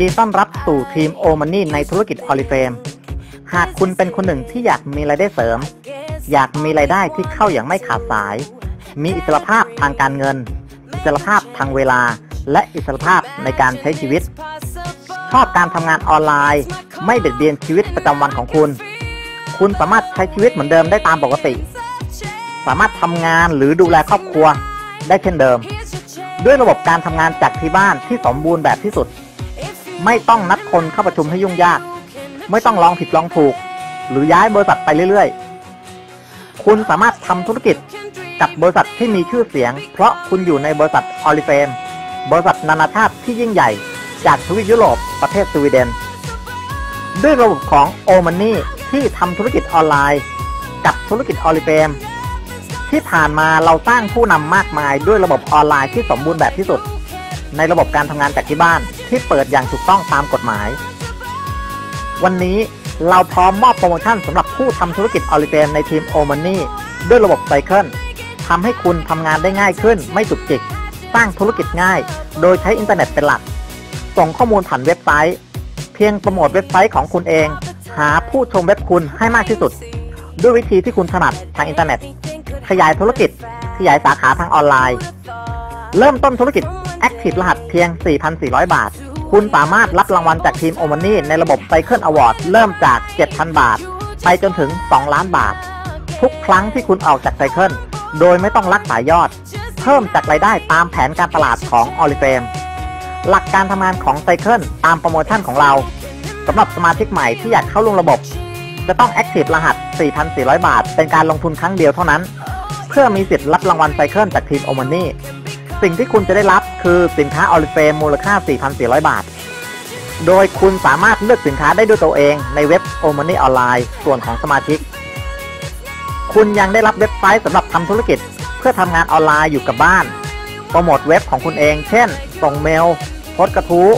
ดีต้อนรับสู่ทีมโอมันนี่ในธุรกิจออลิเฟมหากคุณเป็นคนหนึ่งที่อยากมีรายได้เสริม อยากมีรายได้ที่เข้าอย่างไม่ขาดสาย มีอิสรภาพทางการเงิน อิสรภาพทางเวลา และอิสรภาพในการใช้ชีวิต ชอบการทำงานออนไลน์ ไม่เบียดเบียนชีวิตประจำวันของคุณ คุณสามารถใช้ชีวิตเหมือนเดิมได้ตามปกติ สามารถทำงานหรือดูแลครอบครัวได้เช่นเดิม ด้วยระบบการทำงานจากที่บ้านที่สมบูรณ์แบบที่สุด ไม่ต้องนัดคนเข้าประชุมให้ยุ่งยาก ไม่ต้องลองผิดลองถูก หรือย้ายบริษัทไปเรื่อยๆ คุณสามารถทำธุรกิจกับบริษัทที่มีชื่อเสียง เพราะคุณอยู่ในบริษัทออลิเฟมบริษัทนานาชาติที่ยิ่งใหญ่ จากทวีปยุโรปประเทศสวีเดน ด้วยระบบของโอมันนี่ที่ทำธุรกิจออนไลน์ กับธุรกิจออริเฟลมที่ผ่านมาเราสร้างผู้นำมากมายด้วยระบบออนไลน์ที่สมบูรณ์แบบที่สุด ในระบบการทำงานจากที่บ้านที่เปิดอย่างถูกต้องตามกฎหมาย วันนี้เราพร้อมมอบโปรโมชั่นสำหรับผู้ทำธุรกิจออริเฟลมในทีม Omoney ด้วยระบบ cycle ทำให้คุณทำงานได้ง่ายขึ้น ไม่จุกจิก สร้างธุรกิจง่าย โดยใช้อินเทอร์เน็ตเป็นหลัก ส่งข้อมูลผ่านเว็บไซต์ เพียงโปรโมทเว็บไซต์ของคุณเอง หาผู้ชมเว็บคุณให้มากที่สุด ด้วยวิธีที่คุณถนัดทางอินเทอร์เน็ต ขยายธุรกิจ ขยายสาขาทางออนไลน์ เริ่มต้นธุรกิจ Active รหัสเพียง 4,400 บาท คุณสามารถรับรางวัลจากทีม Omoney ในระบบ cycle award เริ่มจาก 7,000 บาท ไปจนถึง 2 ล้านบาท ทุกครั้งที่คุณออกจาก cycle โดยไม่ต้องรักษายอด เพิ่มจากรายได้ตามแผนการตลาดของออริเฟลมหลักการทำงานของ cycle ตามโปรโมชั่นของเราสำหรับสมาชิกใหม่ที่อยากเข้าร่วมระบบ จะต้อง Active รหัส 4,400 บาท เป็นการลงทุนครั้งเดียวเท่านั้น เพื่อมีสิทธิ์รับรางวัล cycle จากทีม Omoney สิ่งที่คุณจะได้รับคือสินค้าออริเฟลมมูลค่า 4,400 บาท โดยคุณสามารถเลือกสินค้าได้ด้วยตัวเองในเว็บ Omoney Online ส่วนของสมาชิก คุณยังได้รับเว็บไซต์สำหรับทำธุรกิจ เพื่อทำงานออนไลน์อยู่กับบ้านโปรโมทเว็บของคุณเอง เช่น ส่งเมลโพสกระทู้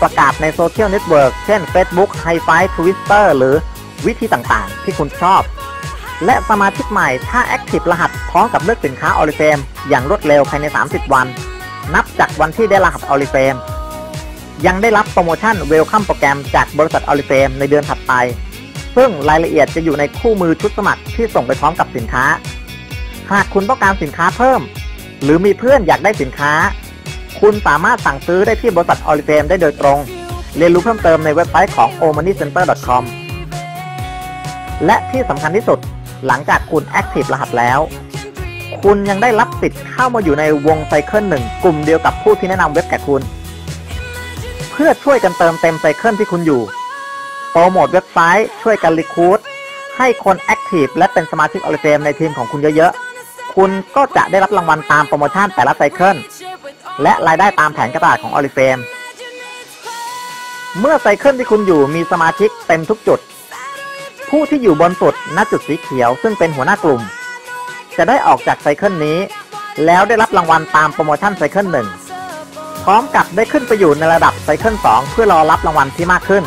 ประกาศใน social network เช่น Facebook, h i f i Twitter หรือวิธีต่างๆ ที่คุณชอบ และสมาชิกใหม่ถ้า Active รหัส พร้อมกับเลือกสินค้าออริเฟลมอย่างรวดเร็วภายใน 30 วัน นับจากวันที่ได้รหัสออริเฟลมยังได้รับโปรโมชั่น welcome program จากบริษัทออริเฟลมในเดือนถัดไป ซึ่งรายละเอียดจะอยู่ในคู่มือชุดสมัครที่ส่งไปพร้อมกับสินค้า หากคุณต้องการสินค้าเพิ่ม หรือมีเพื่อนอยากได้สินค้า คุณสามารถสั่งซื้อได้ที่บริษัทออริเฟลมได้โดยตรง เรียนรู้เพิ่มเติมในเว็บไซต์ของ omoneycenter.com และที่สำคัญที่สุดหลังจากคุณ Active รหัสแล้ว คุณยังได้รับสิทธิ์เข้ามาอยู่ในวง cycle หนึ่งกลุ่มเดียวกับผู้ที่แนะนำเว็บแก่คุณ เพื่อช่วยกันเติมเต็ม cycle ที่คุณอยู่ โปรโมทเว็บไซต์ช่วยกัน recruitให้คน Active และเป็นสมาชิกออริเฟลมในทีมของคุณเยอะๆ คุณก็จะได้รับรางวัลตามโปรโมชั่นแต่ละ cycle และรายได้ตามแผนการตลาดของออริเฟลมเมื่อ cycle ที่คุณอยู่มีสมาชิกเต็มทุกจุด ผู้ที่อยู่บนสุดณจุดสีเขียวซึ่งเป็นหัวหน้ากลุ่ม จะได้ออกจาก cycle นี้ แล้วได้รับรางวัลตามโปรโมชั่น cycle หนึ่งพร้อมกับได้ขึ้นไปอยู่ในระดับ cycle 2เพื่อรอรับรางวัลที่มากขึ้น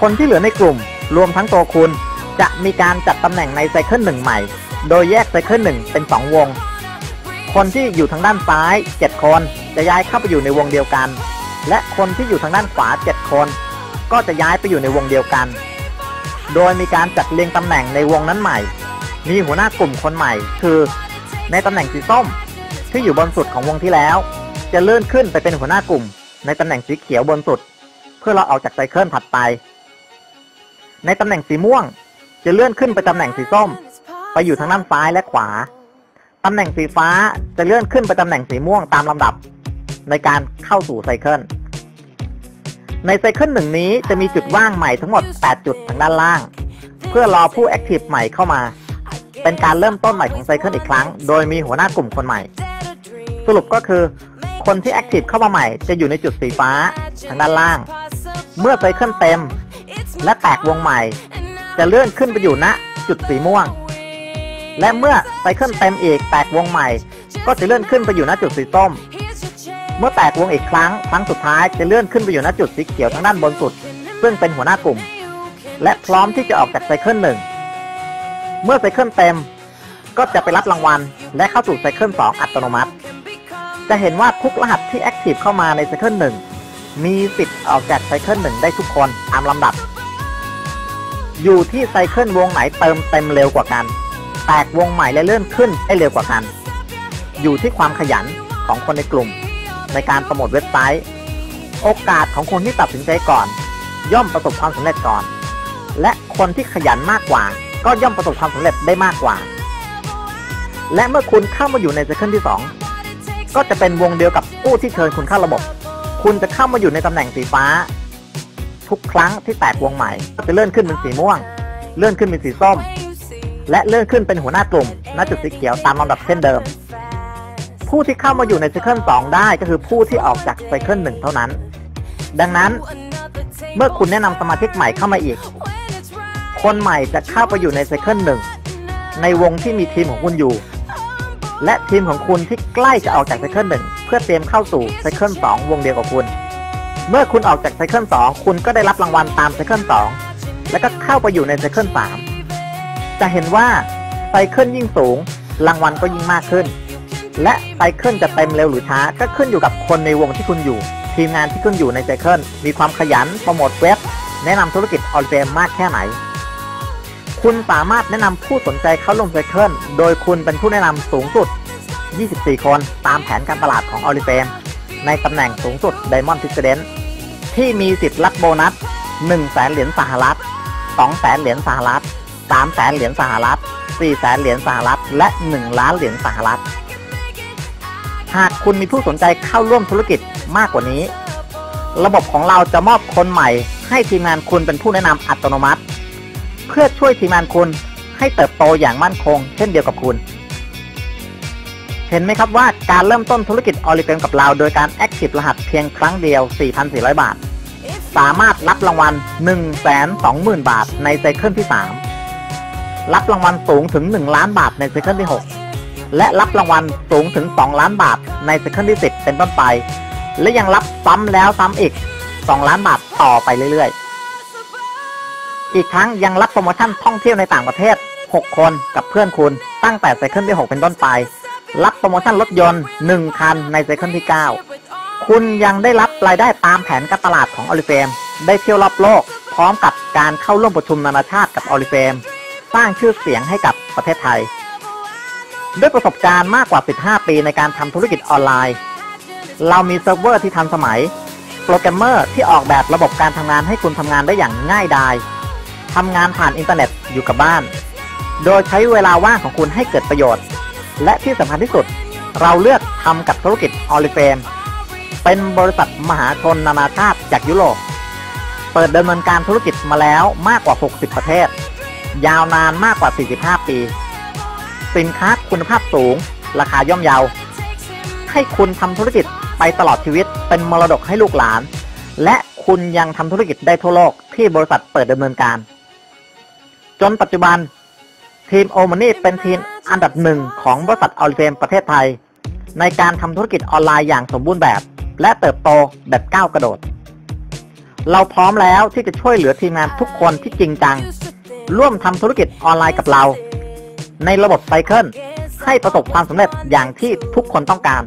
คนที่เหลือในกลุ่มรวมทั้งตัวคุณจะมีการจัดตำแหน่งในไซเคิลหนึ่งใหม่ โดยแยกไซเคิลหนึ่งเป็น 2 วง คนที่อยู่ทางด้านซ้าย 7 คนจะย้ายเข้าไปอยู่ในวงเดียวกัน และคนที่อยู่ทางด้านขวา 7 คน ก็จะย้ายไปอยู่ในวงเดียวกัน โดยมีการจัดเรียงตำแหน่งในวงนั้นใหม่ มีหัวหน้ากลุ่มคนใหม่ คือในตำแหน่งสีส้ม ที่อยู่บนสุดของวงที่แล้ว จะเลื่อนขึ้นไปเป็นหัวหน้ากลุ่ม ในตำแหน่งสีเขียวบนสุด เพื่อเราออกจากไซเคิลถัดไป ในตำแหน่งสีม่วง จะเลื่อนขึ้นไปตำแหน่งสีส้ม ไปอยู่ทางด้านซ้ายและขวาตำแหน่งสีฟ้าจะเลื่อนขึ้นไปตำแหน่งสีม่วงตามลำดับ ในการเข้าสู่ไซเคิลในไซเคิลหนึ่งนี้จะมีจุดว่างใหม่ทั้งหมด 8 จุดทางด้านล่าง เพื่อรอผู้แอคทีฟใหม่เข้ามา เป็นการเริ่มต้นใหม่ของไซเคิลอีกครั้ง โดยมีหัวหน้ากลุ่มคนใหม่ สรุปก็คือ คนที่ active เข้ามาใหม่จะอยู่ในจุดสีฟ้าทางด้านล่าง เมื่อ cycle เต็ม และแตกวงใหม่ จะเลื่อนขึ้นไปอยู่ณจุดสีม่วง และเมื่อ cycle เต็มอีกแตกวงใหม่ ก็จะเลื่อนขึ้นไปอยู่ณจุดสีส้ม เมื่อแตกวงอีกครั้งครั้งสุดท้ายจะเลื่อนขึ้นไปอยู่ณจุดสีเขียวทางด้านบนสุด ซึ่งเป็นหัวหน้ากลุ่ม และพร้อมที่จะออกจาก cycle หนึ่ง เมื่อ cycle เต็ม ก็จะไปรับรางวัล และเข้าสู่ cycle 2 อัตโนมัติ จะเห็นว่าทุกรหัสที่ active เข้ามาใน cycle หนึ่งมีสิทธิ์ออกจาก cycle หนึ่งได้ทุกคนตามลำดับ อยู่ที่ cycle วงไหนเติมเต็มเร็วกว่ากัน แตกวงใหม่และเลื่อนขึ้นได้เร็วกว่ากัน อยู่ที่ความขยันของคนในกลุ่ม ในการโปรโมทเว็บไซต์ โอกาสของคนที่ตัดสินใจก่อน ย่อมประสบความสำเร็จก่อน และคนที่ขยันมากกว่า ก็ย่อมประสบความสำเร็จได้มากกว่า และเมื่อคุณเข้ามาอยู่ในไซเคิลที่ 2 ก็จะเป็นวงเดียวกับผู้ที่เชิญคุณเข้าระบบ คุณจะเข้ามาอยู่ในตำแหน่งสีฟ้า ทุกครั้งที่แตกวงใหม่จะเลื่อนขึ้นเป็นสีม่วง เลื่อนขึ้นเป็นสีส้ม และเลื่อนขึ้นเป็นหัวหน้ากลุ่มณจุดสีเขียวตามลำดับเช่นเดิม ผู้ที่เข้ามาอยู่ในไซเคิล2ได้ก็คือผู้ที่ออกจากไซเคิล1เท่านั้น ดังนั้น เมื่อคุณแนะนำสมาชิกใหม่เข้ามาอีก คนใหม่จะเข้าไปอยู่ในไซเคิลหนึ่งในวงที่มีทีมของคุณอยู่ และทีมของคุณที่ใกล้จะออกจากไซเคิลหนึ่งเพื่อเตรียมเข้าสู่ไซเคิลสองวงเดียวกับคุณ เมื่อคุณออกจากไซเคิลสองคุณก็ได้รับรางวัลตามไซเคิลสองแล้วก็เข้าไปอยู่ในไซเคิลสามจะเห็นว่าไซเคิลยิ่งสูง รางวัลก็ยิ่งมากขึ้น และไซเคิลจะเต็มเร็วหรือช้าก็ขึ้นอยู่กับคนในวงที่คุณอยู่ ทีมงานที่คุณอยู่ในไซเคิลมีความขยันโปรโมทเว็บแนะนำธุรกิจออริเฟมมากแค่ไหน คุณสามารถแนะนำผู้สนใจเข้าร่วมไซเคิลโดยคุณเป็นผู้แนะนำสูงสุด 24 คนตามแผนการตลาดของออริเฟมในตำแหน่งสูงสุด Diamond p r e s i d e n t ที่มีสิทธิ์รับโบนัส 1 แสนเหรียญสหรัฐ 2 แสนเหรียญสหรัฐ 3 แสนเหรียญสหรัฐ 4 แสนเหรียญสหรัฐ และ 1 ล้านเหรียญสหรัฐ หากคุณมีผู้สนใจเข้าร่วมธุรกิจมากกว่านี้ ระบบของเราจะมอบคนใหม่ ให้ทีมงานคุณเป็นผู้แนะนำอัตโนมัติ เพื่อช่วยทีมงานคุณให้เติบโตอย่างมั่นคง เช่นเดียวกับคุณ เห็นไหมครับว่าการเริ่มต้นธุรกิจออริเฟมกับเราโดยการแอคทีฟรหัสเพียงครั้งเดียว 4,400 บาท สามารถรับรางวัล 120,000 บาทใน cycle ที่ 3 รับรางวัลสูงถึง 1 ล้านบาทใน cycle ที่ 6 และรับรางวัลสูงถึง 2 ล้านบาทใน cycle ที่ 10 เป็นต้นไป และยังรับซ้ำแล้วซ้ำอีก 2 ล้านบาทต่อไปเรื่อยๆ อีกทั้งยังรับโปรโมชั่นท่องเที่ยวในต่างประเทศ 6 คนกับเพื่อนคุณตั้งแต่ cycle ที่ 6 เป็นต้นไป รับโปรโมชั่นรถยนต์ 1 คันใน cycle ที่ 9 คุณยังได้รับรายได้ตามแผนการตลาดของออริเฟลมได้เที่ยวรอบโลก พร้อมกับการเข้าร่วมประชุมนานาชาติกับออริเฟลมสร้างชื่อเสียงให้กับประเทศไทย ด้วยประสบการณ์มากกว่า 15 ปีในการทำธุรกิจออนไลน์ เรามีเซิร์ฟเวอร์ที่ทันสมัย โปรแกรมเมอร์ที่ออกแบบระบบการทำงานให้คุณทำงานได้อย่างง่ายดาย ทำงานผ่านอินเทอร์เน็ตอยู่กับบ้าน โดยใช้เวลาว่างของคุณให้เกิดประโยชน์ และที่สำคัญที่สุด เราเลือกทำกับธุรกิจออริเฟลมเป็นบริษัทมหาชนนานาชาติจากยุโรป เปิดดำเนินการธุรกิจมาแล้วมากกว่า 60 ประเทศ ยาวนานมากกว่า 45 ปี สินค้าคุณภาพสูง ราคาย่อมเยา ให้คุณทำธุรกิจไปตลอดชีวิตเป็นมรดกให้ลูกหลาน และคุณยังทำธุรกิจได้ทั่วโลกที่บริษัทเปิดดำเนินการ นปัจจุบัน ทีมโอมานี่เป็นทีมอันดับหนึ่งของบริษัทออริเฟมประเทศไทย ในการทำธุรกิจออนไลน์อย่างสมบูรณ์แบบ และเติบโตแบบก้าวกระโดด เราพร้อมแล้วที่จะช่วยเหลือทีมงานทุกคนที่จริงจัง ร่วมทำธุรกิจออนไลน์กับเรา ในระบบ cycle ให้ประสบความสำเร็จอย่างที่ทุกคนต้องการ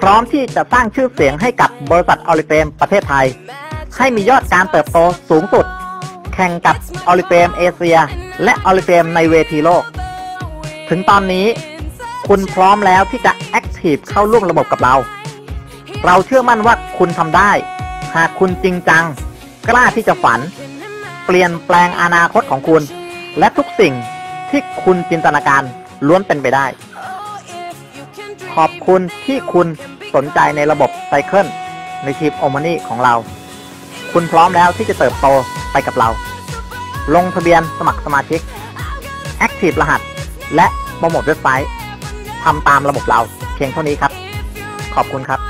พร้อมที่จะสร้างชื่อเสียงให้กับบริษัทออริเฟลมประเทศไทย ให้มียอดการเติบโตสูงสุด แข่งกับออริเฟลมเอเชีย และออริเฟลมในเวทีโลก ถึงตอนนี้คุณพร้อมแล้วที่จะแอคทีฟเข้าร่วมระบบกับเรา เราเชื่อมั่นว่าคุณทำได้ หากคุณจริงจัง กล้าที่จะฝัน เปลี่ยนแปลงอนาคตของคุณ และทุกสิ่งที่คุณจินตนาการล้วนเป็นไปได้ ขอบคุณที่คุณสนใจในระบบไซเคิลในทีมโอมานี่ของเรา คุณพร้อมแล้วที่จะเติบโตไปกับเรา ลงทะเบียนสมัครสมาชิก Active รหัส และโปรโมทเว็บไซต์ทำตามระบบเราเพียงเท่านี้ครับ ขอบคุณครับ